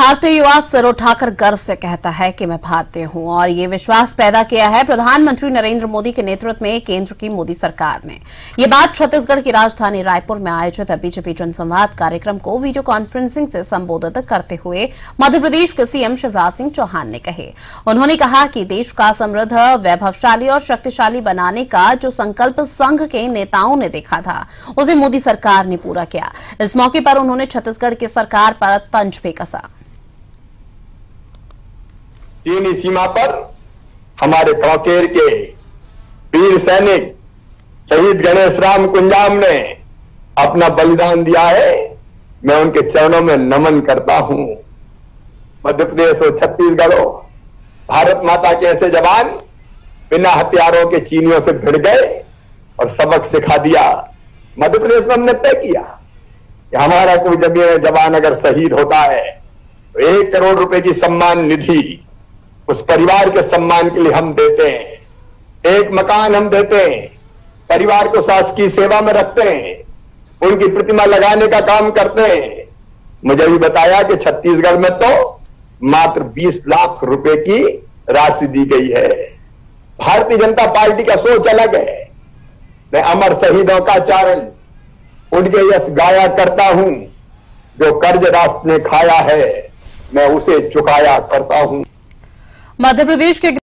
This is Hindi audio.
भारतीय युवा सिर उठाकर गर्व से कहता है कि मैं भारतीय हूँ और ये विश्वास पैदा किया है प्रधानमंत्री नरेंद्र मोदी के नेतृत्व में केंद्र की मोदी सरकार ने। ये बात छत्तीसगढ़ की राजधानी रायपुर में आयोजित बीजेपी जनसंवाद कार्यक्रम को वीडियो कॉन्फ्रेंसिंग से संबोधित करते हुए मध्यप्रदेश के सीएम शिवराज सिंह चौहान ने कहे। उन्होंने कहा कि देश का समृद्ध, वैभवशाली और शक्तिशाली बनाने का जो संकल्प संघ के नेताओं ने देखा था, उसे मोदी सरकार ने पूरा किया। इस मौके पर उन्होंने छत्तीसगढ़ की सरकार पर तंज भी कसा चीनी सीमा पर हमारे कांकेर के वीर सैनिक शहीद गणेश राम कुंजाम ने अपना बलिदान दिया है। मैं उनके चरणों में नमन करता हूँ। मध्य प्रदेश और छत्तीसगढ़ हो भारत माता के ऐसे जवान बिना हथियारों के चीनियों से भिड़ गए और सबक सिखा दिया। मध्य प्रदेश में हमने तय किया कि हमारा कोई ज़मीन जवान अगर शहीद होता है तो एक करोड़ रुपए की सम्मान निधि उस परिवार के सम्मान के लिए हम देते हैं। एक मकान हम देते हैं। परिवार को शासकीय सेवा में रखते हैं। उनकी प्रतिमा लगाने का काम करते हैं। मुझे भी बताया कि छत्तीसगढ़ में तो मात्र 20 लाख रुपए की राशि दी गई है। भारतीय जनता पार्टी का सोच अलग है। मैं अमर शहीदों का चारण, उनके यश गाया करता हूँ। जो कर्ज राष्ट्र ने खाया है, मैं उसे चुकाया करता हूँ। मध्य प्रदेश के